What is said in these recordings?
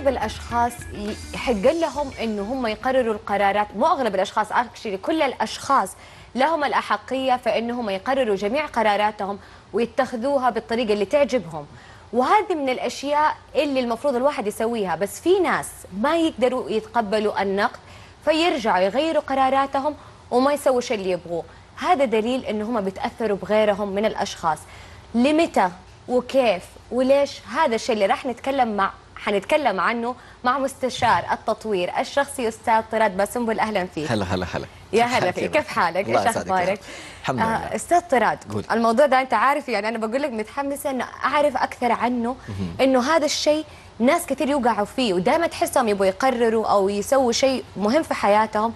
أغلب الأشخاص يحق لهم انه هم يقرروا القرارات مو أغلب الأشخاص اكشلي كل الأشخاص لهم الأحقية في إنهم يقرروا جميع قراراتهم ويتخذوها بالطريقة اللي تعجبهم. وهذه من الأشياء اللي المفروض الواحد يسويها بس في ناس ما يقدروا يتقبلوا النقد فيرجعوا يغيروا قراراتهم وما يسووا الشيء اللي يبغوه. هذا دليل إن هم بيتاثروا بغيرهم من الأشخاص. لمتى وكيف وليش هذا الشيء اللي راح نتكلم مع حنتكلم عنه مع مستشار التطوير الشخصي أستاذ طراد باسنبل أهلا فيك. هلا هلا هلا. يا هلا فيك. كيف حالك؟ إيش أخبارك. الحمد لله. آه أستاذ طراد قول. الموضوع ده أنت عارف يعني أنا بقول لك متحمسه انه أعرف أكثر عنه إنه هذا الشيء ناس كثير يوقعوا فيه ودائما تحسهم يبغوا يقرروا أو يسووا شيء مهم في حياتهم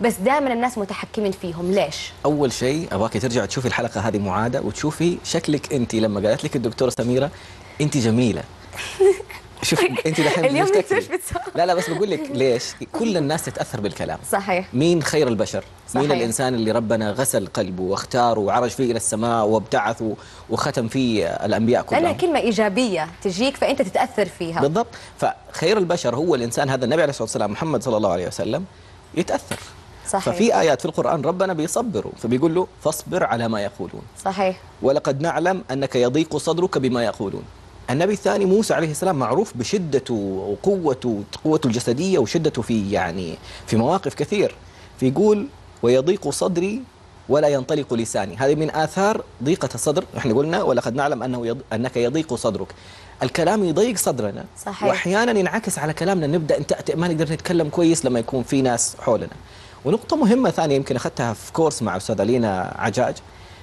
بس دائما الناس متحكمين فيهم. ليش؟ أول شيء أبغاك ترجع تشوفي الحلقة هذه معادة وتشوفي شكلك أنت. لما قالت لك الدكتورة سميرة أنت جميلة. شوف انت دحين اليوم؟ لا لا بس بقول لك ليش؟ كل الناس تتأثر بالكلام. صحيح. مين خير البشر؟ صحيح. مين الإنسان اللي ربنا غسل قلبه واختاره وعرج فيه إلى السماء وابتعث وختم فيه الأنبياء كلهم؟ لأنها كلمة إيجابية تجيك فأنت تتأثر فيها. بالضبط. فخير البشر هو الإنسان هذا النبي عليه الصلاة والسلام محمد صلى الله عليه وسلم يتأثر. صحيح. ففي آيات في القرآن ربنا بيصبره فبيقول له فاصبر على ما يقولون. صحيح. ولقد نعلم أنك يضيق صدرك بما يقولون. النبي الثاني موسى عليه السلام معروف بشدته وقوته قوته الجسدية وشدته في يعني في مواقف كثير. فيقول ويضيق صدري ولا ينطلق لساني. هذه من آثار ضيقة الصدر إحنا قلنا ولقد نعلم أنه يض... أنك يضيق صدرك. الكلام يضيق صدرنا. صحيح. واحيانا ينعكس على كلامنا نبدأ نتأتئ ما نقدر نتكلم كويس لما يكون في ناس حولنا. ونقطة مهمة ثانية يمكن أخذتها في كورس مع استاذه لينا عجاج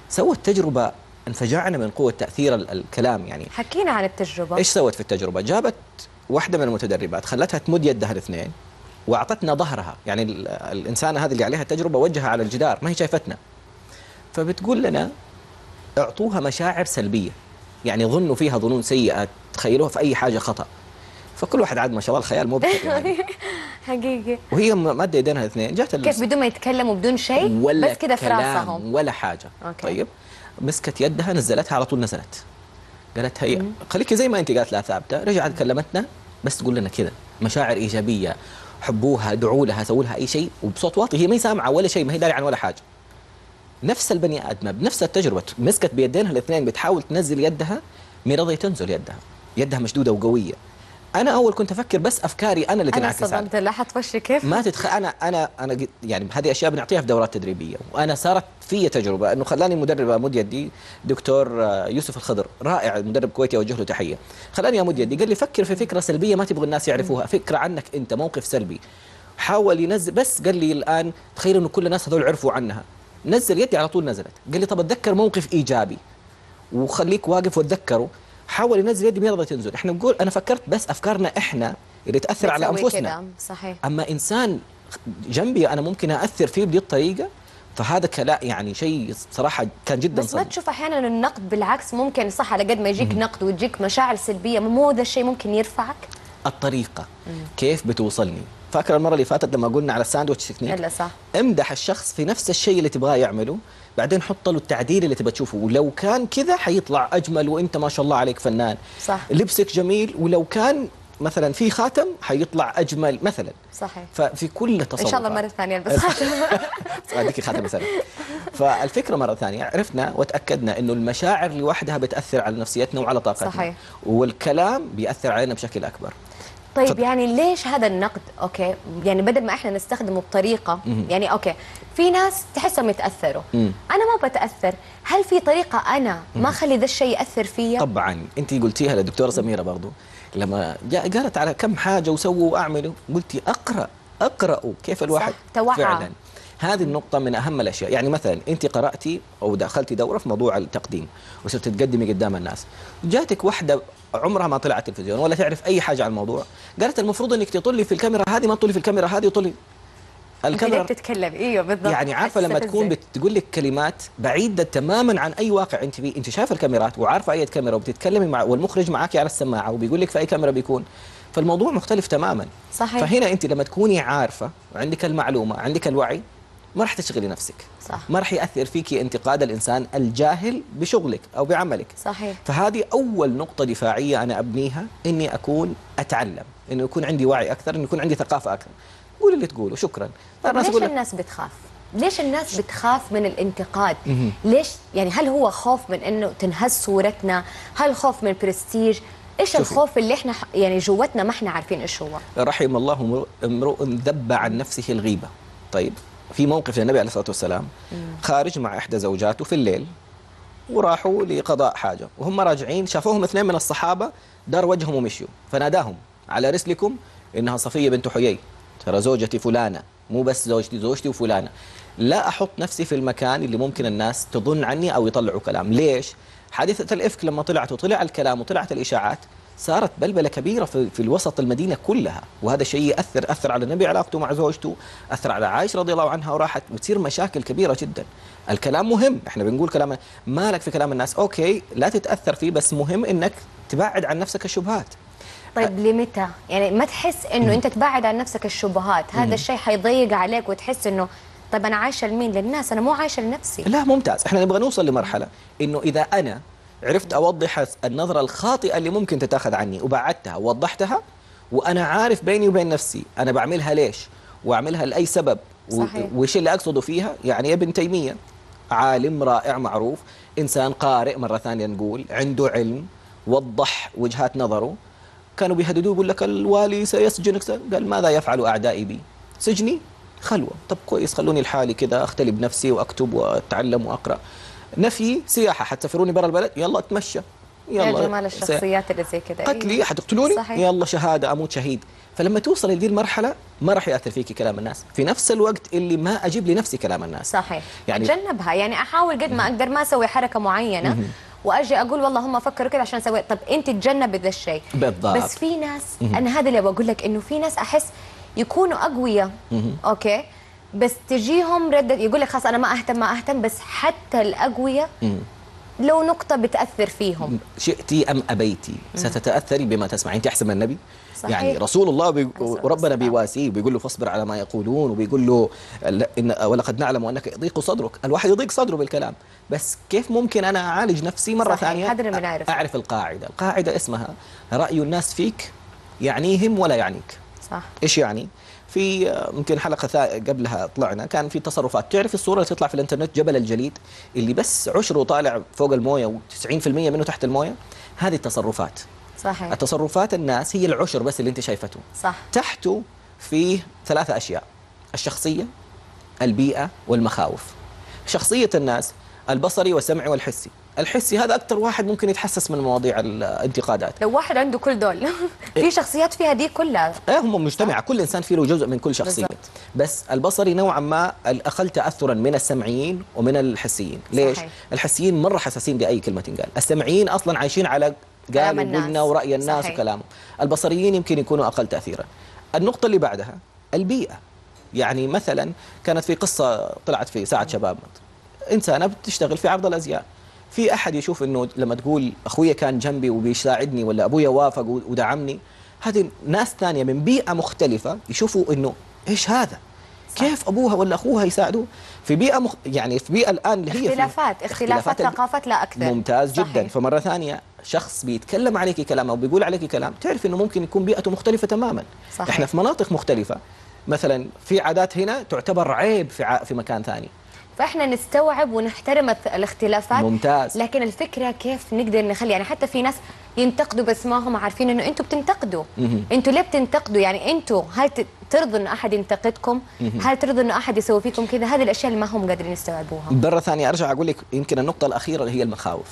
سوت تجربة انفجعنا من قوة تأثير ال- الكلام يعني. حكينا عن التجربة. إيش سوت في التجربة؟ جابت واحدة من المتدربات خلتها تمد يدها الاثنين وأعطتنا ظهرها. يعني ال- الإنسانة هذه اللي عليها التجربة وجهها على الجدار ما هي شايفتنا. فبتقول لنا أعطوها مشاعر سلبية يعني ظنوا فيها ظنون سيئة تخيلوها في أي حاجة خطأ. فكل واحد عاد ما شاء الله الخيال مبهر يعني. حقيقي. وهي ماده يدينها الاثنين جات كيف بدون ما يتكلموا بدون شيء بس كده في راسهم. ولا حاجة. أوكي. طيب. مسكت يدها نزلتها على طول نزلت. قالت هي خليكي زي ما انت قالت لها ثابتة. رجعت كلمتنا بس تقول لنا كذا مشاعر إيجابية حبوها ادعوا لها سووا لها أي شيء وبصوت واطي. هي ما هي سامعة ولا شيء ما هي داري عن ولا حاجة. نفس البني آدمة بنفس التجربة مسكت بيدينها الاثنين بتحاول تنزل يدها من رضي تنزل يدها. يدها مشدودة وقوية. أنا أول كنت أفكر بس أفكاري أنا اللي أنا تنعكس علي. صدمت لاحظت وشي كيف؟ ما تتخ... أنا أنا أنا يعني هذه أشياء بنعطيها في دورات تدريبية وأنا صارت في تجربة إنه خلاني مدرب امد يدي دكتور آه، يوسف الخضر رائع مدرب كويتي أوجه له تحية. خلاني امد يدي قال لي فكر في فكرة سلبية ما تبغى الناس يعرفوها فكرة عنك أنت موقف سلبي. حاول ينزل بس قال لي الآن تخيل إنه كل الناس هذول عرفوا عنها. نزل يدي على طول نزلت. قال لي طب أتذكر موقف إيجابي وخليك واقف وتذكره. حاول ينزل يدي ما تنزل. إحنا نقول أنا فكرت بس أفكارنا إحنا اللي تأثر على أنفسنا. كده. صحيح. أما إنسان جنبي أنا ممكن أأثر فيه بدي الطريقة فهذا كلا يعني شيء صراحة كان جدا بس ما صدمة. تشوف أحيانا النقد بالعكس ممكن صح على قد ما يجيك نقد وتجيك مشاعر سلبية مو ذا الشيء ممكن يرفعك؟ الطريقة. كيف بتوصلني؟ فاكر المرة اللي فاتت لما قلنا على ال sandwich technique؟ إلا صح. امدح الشخص في نفس الشيء اللي تبغاه يعمله بعدين حط له التعديل اللي تبغى تشوفه. ولو كان كذا حيطلع أجمل وأنت ما شاء الله عليك فنان. صح. لبسك جميل ولو كان مثلا في خاتم حيطلع أجمل مثلا. صحيح. ففي كل تصور إن شاء الله مرة ثانية البس خاتم اديك خاتم سنه فالفكرة مرة ثانية عرفنا وتأكدنا إنه المشاعر لوحدها بتأثر على نفسيتنا وعلى طاقتنا. صحيح. والكلام بيأثر علينا بشكل أكبر. طيب. يعني ليش هذا النقد؟ أوكي يعني بدل ما إحنا نستخدمه بطريقة مهم. يعني أوكي في ناس تحسهم يتأثروا. مم. أنا ما بتأثر. هل في طريقة أنا ما أخلي ذا الشيء يأثر فيا؟ طبعا. أنت قلتيها للدكتوره سميرة برضو. لما جاء قالت على كم حاجة وسووا وأعملوا قلتي أقرأ أقرأوا كيف الواحد توعى. فعلا. هذه النقطة من أهم الأشياء. يعني مثلا أنت قرأتي أو دخلتي دورة في موضوع التقديم وصرت تقدمي قدام الناس. جاتك واحدة عمرها ما طلعت تلفزيون ولا تعرف أي حاجة عن الموضوع. قالت المفروض أنك تطلي في الكاميرا هذه ما تطلي في الكاميرا هذه وطلي أنت ليه بتتكلم إيوه بالضبط. يعني عارفة لما تكون؟ بتقول لك كلمات بعيدة تماما عن أي واقع أنت فيه. أنت شايفة الكاميرات وعارفة أي كاميرا وبتتكلمي مع والمخرج معك على السماعة وبيقول لك في أي كاميرا بيكون. فالموضوع مختلف تماما. صحيح. فهنا أنت لما تكوني عارفة وعندك المعلومة عندك الوعي ما راح تشغلي نفسك صح ما راح يأثر فيكي انتقاد الإنسان الجاهل بشغلك أو بعملك صحيح فهذه أول نقطة دفاعية أنا أبنيها إني أكون أتعلم انه يكون عندي وعي أكثر انه يكون عندي ثقافة أكثر قول اللي تقوله شكرا طيب ليش الناس بتخاف؟ ليش الناس بتخاف من الانتقاد؟ ليش يعني هل هو خوف من إنه تنهز صورتنا؟ هل خوف من برستيج؟ إيش شوفي. الخوف اللي إحنا يعني جوتنا ما إحنا عارفين إيش هو؟ رحم الله امرؤ ذب عن نفسه الغيبة طيب في موقف للنبي عليه الصلاة والسلام خارج مع إحدى زوجاته في الليل وراحوا لقضاء حاجة وهم راجعين شافوهم اثنين من الصحابة دار وجههم ومشيوا فناداهم على رسلكم إنها صفية بنت حيي ترى زوجتي فلانة مو بس زوجتي زوجتي وفلانة. لا أحط نفسي في المكان اللي ممكن الناس تظن عني أو يطلعوا كلام. ليش؟ حادثة الإفك لما طلعت وطلع الكلام وطلعت الإشاعات صارت بلبلة كبيرة في, في الوسط المدينة كلها. وهذا الشيء ياثر أثر على النبي علاقته مع زوجته أثر على عائشة رضي الله عنها وراحت وتصير مشاكل كبيرة جدا. الكلام مهم. إحنا بنقول كلام مالك في كلام الناس. أوكي لا تتأثر فيه بس مهم إنك تبعد عن نفسك الشبهات. طيب لمتى؟ يعني ما تحس إنه أنت تبعد عن نفسك الشبهات، هذا الشيء حيضيق عليك وتحس إنه طيب أنا عايشة لمين؟ للناس أنا مو عايشة لنفسي. لا ممتاز. إحنا نبغى نوصل لمرحلة إنه إذا أنا عرفت أوضح النظرة الخاطئة اللي ممكن تتاخذ عني. وبعدتها ووضحتها وأنا عارف بيني وبين نفسي أنا بعملها ليش؟ وأعملها لأي سبب؟ صحيح. وش اللي أقصده فيها؟ يعني ابن تيمية عالم رائع معروف إنسان قارئ مرة ثانية نقول عنده علم وضح وجهات نظره. كانوا بيهددوه يقول لك الوالي سيسجنك قال ماذا يفعل أعدائي بي؟ سجني خلوة. طب كويس خلوني لحالي كذا أختلي بنفسي وأكتب وأتعلم وأقرأ. نفي سياحة حتسافروني برا البلد يلا أتمشى. يا يلا. جمال سي- الشخصيات اللي زي كذا قتلي حتقتلوني؟ صحيح. يلا شهادة أموت شهيد. فلما توصل لدي المرحلة ما راح يأثر فيكي كلام الناس. في نفس الوقت اللي ما أجيب لنفسي كلام الناس. صحيح. يعني- اتجنبها يعني أحاول قد ما أقدر ما أسوي حركة معينة وأجي أقول والله هم فكروا كذا عشان أسوي. طب انت تجنبي ذا الشيء. بالضبط. بس في ناس أنا هذا اللي بقول لك إنه في ناس أحس يكونوا أقوياء. okay؟ بس تجيهم ردة يقول لك خلاص أنا ما اهتم ما أهتم بس حتى الأقوياء لو نقطة بتأثر فيهم. شئتي أم أبيتي. ستتأثري بما تسمع أنت أحسن من النبي؟ صحيح. يعني رسول الله بي... ربنا. بيواسيه بيقول له فاصبر على ما يقولون وبيقول له إن ولقد نعلم أنك يضيق صدرك. الواحد يضيق صدره بالكلام. بس كيف ممكن أنا أعالج نفسي مرة صحيح. اللي بنعرفه. أعرف القاعدة. القاعدة اسمها رأي الناس فيك يعنيهم ولا يعنيك. صح. إيش يعني؟ في آه، يمكن حلقة ثا- قبلها طلعنا كان في تصرفات. تعرف الصورة اللي تطلع في الإنترنت جبل الجليد اللي بس عشره طالع فوق الموية و90% منه تحت الموية؟ هذه التصرفات. صحيح. التصرفات الناس هي العشر بس اللي انت شايفته. صح. تحته في ثلاثة أشياء الشخصية البيئة والمخاوف. شخصية الناس البصري والسمعي والحسي. الحسي هذا أكثر واحد ممكن يتحسس من مواضيع الانتقادات. لو واحد عنده كل دول. في شخصيات فيها دي كلها. إيه هم مجتمع كل إنسان فيه له جزء من كل شخصية. بالضبط. بس البصري نوعا ما الاقل تاثرا من السمعيين ومن الحسيين. ليش؟ صحيح. الحسيين مرة حساسين بأي كلمة تنقال. السمعيين أصلا عايشين على الناس. قلنا ورأي الناس صحيح. وكلامهم. البصريين يمكن يكونوا أقل تاثيرا. النقطة اللي بعدها البيئة. يعني مثلا كانت في قصة طلعت في ساعة شباب. إنسانة بتشتغل في عرض الأزياء. في أحد يشوف إنه لما تقول أخويا كان جنبي وبيساعدني ولا أبويا وافق ودعمني هذه ناس ثانية من بيئة مختلفة يشوفوا إنه إيش هذا؟ كيف أبوها ولا أخوها يساعدوه؟ في بيئة مخ... يعني في بيئة الآن اللي هي اختلافات اختلافات ثقافات لا أكثر. ممتاز جدا. صحيح. فمرة ثانية شخص بيتكلم عليك كلام أو بيقول عليك كلام تعرف إنه ممكن يكون بيئته مختلفة تماما. صحيح. إحنا في مناطق مختلفة. مثلا في عادات هنا تعتبر عيب في ع... في مكان ثاني. فاحنا نستوعب ونحترم الاختلافات. ممتاز. لكن الفكرة كيف نقدر نخلي يعني حتى في ناس ينتقدوا بس ما هم عارفين إنه أنتم بتنتقدوا. أنتوا ليه بتنتقدوا؟ يعني أنتوا هل ترضوا إنه أحد ينتقدكم؟ هل ترضوا إنه أحد يسوي فيكم كذا؟ هذه الأشياء اللي ما هم قادرين يستوعبوها. مرة ثانية أرجع أقول لك يمكن النقطة الأخيرة اللي هي المخاوف.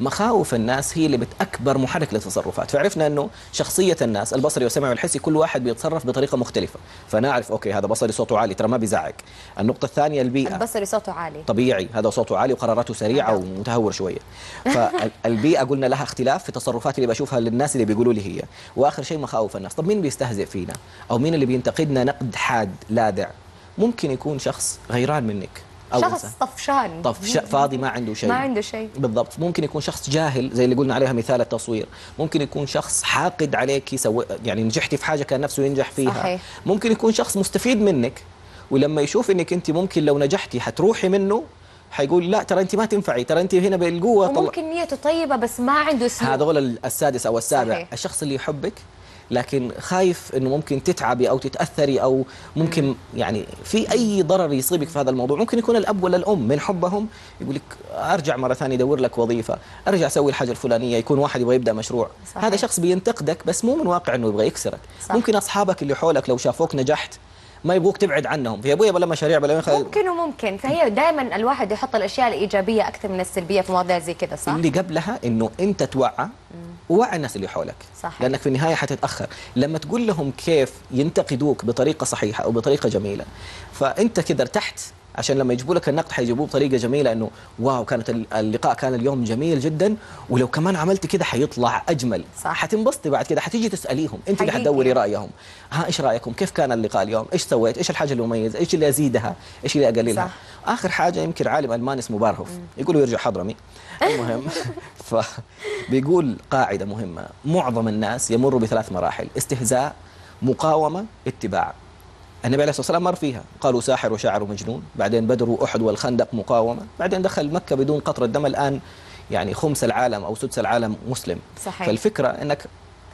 مخاوف الناس هي اللي بتأكبر محرك للتصرفات. فعرفنا أنه شخصية الناس البصري والسمعي والحسي كل واحد بيتصرف بطريقة مختلفة. فنعرف أوكي هذا بصري صوته عالي ترى ما بيزعق. النقطة الثانية البيئة. البصري صوته عالي. طبيعي هذا صوته عالي وقراراته سريعة هذا. ومتهور شوية. فالبيئه قلنا لها اختلاف في تصرفات اللي بشوفها للناس اللي بيقولوا لي هي. وآخر شيء مخاوف الناس. طب مين بيستهزئ فينا؟ أو مين اللي بينتقدنا نقد حاد لاذع ممكن يكون شخص غيران منك. أو شخص إنسان. طفشان. طف فاضي ما عنده شيء. ما عنده شيء. بالضبط. ممكن يكون شخص جاهل زي اللي قلنا عليها مثال التصوير. ممكن يكون شخص حاقد عليك سو... يعني نجحتي في حاجة كان نفسه ينجح فيها. صحيح. ممكن يكون شخص مستفيد منك ولما يشوف إنك أنت ممكن لو نجحتي حتروحي منه حيقول لا ترى أنت ما تنفعي ترى أنت هنا بالقوة طلع وممكن نيته طيبة بس ما عنده هذا هو السادس أو السابع. صحيح. الشخص اللي يحبك لكن خايف إنه ممكن تتعبي أو تتأثري أو ممكن يعني في أي ضرر يصيبك في هذا الموضوع. ممكن يكون الأب ولا الأم من حبهم يقول لك أرجع مرة ثانية أدور لك وظيفة أرجع أسوي الحاجة الفلانية يكون واحد يبغى يبدأ مشروع. صحيح. هذا شخص بينتقدك بس مو من واقع إنه يبغى يكسرك. صح. ممكن أصحابك اللي حولك لو شافوك نجحت ما يبغوك تبعد عنهم. في ابويا بلا مشاريع بلا خ... ممكن وممكن. فهي دائما الواحد يحط الأشياء الإيجابية أكثر من السلبية في مواضيع زي كذا صح؟ اللي قبلها إنه أنت توعى ووعي الناس اللي حولك صحيح. لأنك في النهاية حتتأخر لما تقول لهم كيف ينتقدوك بطريقة صحيحة أو بطريقة جميلة فأنت كذا ارتحت عشان لما يجيبوا لك النقد حيجيبوه بطريقة جميلة إنه واو كانت اللقاء كان اليوم جميل جدا ولو كمان عملت كده حيطلع أجمل. صح. حتنبسطي بعد كده حتيجي تسأليهم أنت اللي. حتدوري رأيهم. ها إيش رأيكم؟ كيف كان اللقاء اليوم؟ إيش سويت؟ إيش الحاجة المميزة؟ إيش اللي أزيدها؟ إيش اللي أقللها؟ صح. آخر حاجة يمكن عالم الماني اسمه بارهوف. يقولوا يرجع حضرمي. المهم فبيقول قاعدة مهمة. معظم الناس يمروا بثلاث مراحل استهزاء مقاومة اتباع. النبي عليه الصلاة والسلام مر فيها. قالوا ساحر وشاعر ومجنون. بعدين بدر واحد والخندق مقاومة. بعدين دخل مكة بدون قطره دم الآن يعني خمس العالم أو سدس العالم مسلم. صحيح. فالفكرة إنك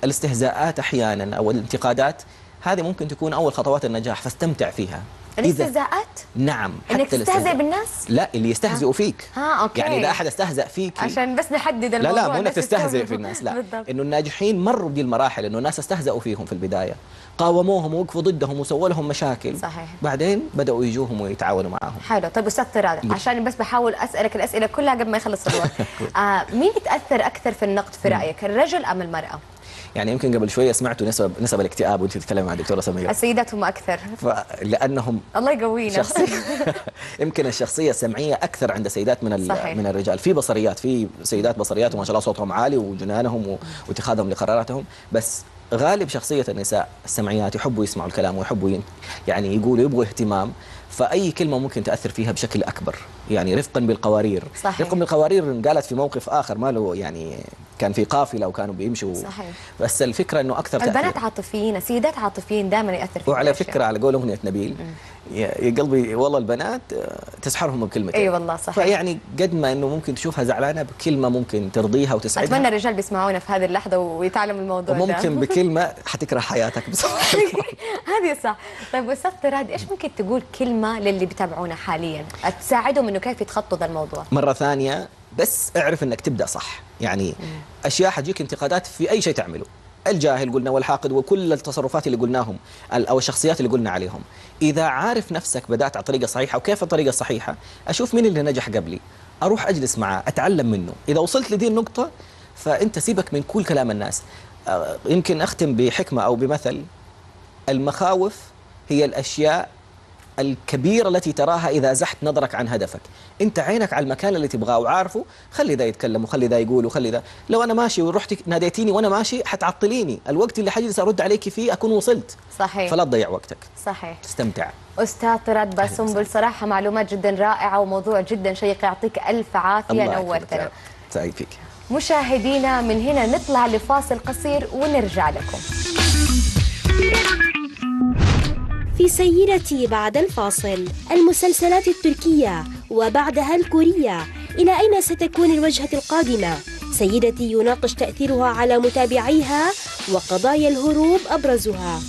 الاستهزاءات أحيانا أو الانتقادات هذه ممكن تكون أول خطوات النجاح. فاستمتع فيها. الاستهزاءات؟ نعم إنك تستهزئ. بالناس؟ لا اللي يستهزئوا فيك. ها أوكي. يعني إذا أحد استهزأ فيك عشان بس نحدد لا الموضوع لا مو إنك تستهزئ. في الناس لا. بالضبط. إنه الناجحين مروا بدي المراحل إنه الناس استهزأوا فيهم في البداية. قاوموهم ووقفوا ضدهم وسووا لهم مشاكل. صحيح. بعدين بدأوا يجوهم ويتعاونوا معاهم. حلو. طيب أستاذ طراد عشان بس بحاول أسألك الأسئلة كلها قبل ما يخلص الوقت. آه مين يتأثر أكثر في النقد في رأيك الرجل أم المرأة؟ يعني يمكن قبل شوية سمعتوا نسب نسب الاكتئاب وانت تتكلم مع الدكتورة سميرة. السيدات هم أكثر فلانهم الله يقوينا. شخصية يمكن الشخصية السمعية أكثر عند السيدات من صحيح. من الرجال. في بصريات في سيدات بصريات وما شاء الله صوتهم عالي وجنانهم و- واتخاذهم لقراراتهم. بس غالب شخصية النساء السمعيات يحبوا يسمعوا الكلام ويحبوا يعني يقولوا يبغوا اهتمام. فأي كلمة ممكن تأثر فيها بشكل أكبر يعني رفقا بالقوارير صحيح. رفقا بالقوارير قالت في موقف آخر ما له يعني كان في قافلة وكانوا بيمشوا صحيح. بس الفكرة أنه أكثر تأثير. البنات عاطفيين السيدات عاطفيين دائما يأثر وعلى. فكرة على قول اغنيه نبيل يا قلبي والله البنات آه، تسحرهم بكلمتين. إي والله صحيح. فيعني قد ما إنه ممكن تشوفها زعلانة بكلمة ممكن ترضيها وتسعدها. أتمنى الرجال بيسمعونا في هذه اللحظة ويتعلموا الموضوع ده. وممكن بكلمة حتكره حياتك بصراحة. هذه صح. طيب أستاذ طراد إيش ممكن تقول كلمة للي بيتابعونا حاليا؟ تساعدهم إنه كيف يتخطوا ذا الموضوع؟ مرة ثانية بس اعرف إنك تبدأ صح. يعني أشياء حتجيك انتقادات في أي شيء تعمله. الجاهل قلنا والحاقد وكل التصرفات اللي قلناهم أو الشخصيات اللي قلنا عليهم. إذا عارف نفسك بدأت على الطريقة الصحيحه وكيف الطريقة الصحيحة؟ أشوف مين اللي نجح قبلي. أروح أجلس معاه أتعلم منه. إذا وصلت لدي النقطة فأنت سيبك من كل كلام الناس. آه، يمكن أختم بحكمة أو بمثل. المخاوف هي الأشياء الكبيرة التي تراها إذا زحت نظرك عن هدفك. أنت عينك على المكان اللي تبغاه وعارفه خلي ذا يتكلم وخلي ذا يقول وخلي ذا. لو أنا ماشي ورحت ناديتيني وأنا ماشي حتعطليني. الوقت اللي حجلس أرد عليك فيه أكون وصلت. صحيح. فلا تضيع وقتك. صحيح. تستمتع أستاذ طراد باسنبل صراحة معلومات جدا رائعة وموضوع جدا شيق. يعطيك الله يكرمك. نورتنا سعيد فيك. مشاهدينا من هنا نطلع لفاصل قصير ونرجع لكم. في سيدتي بعد الفاصل. المسلسلات التركية وبعدها الكورية. إلى أين ستكون الوجهة القادمة؟ سيدتي يناقش تأثيرها على متابعيها وقضايا الهروب أبرزها.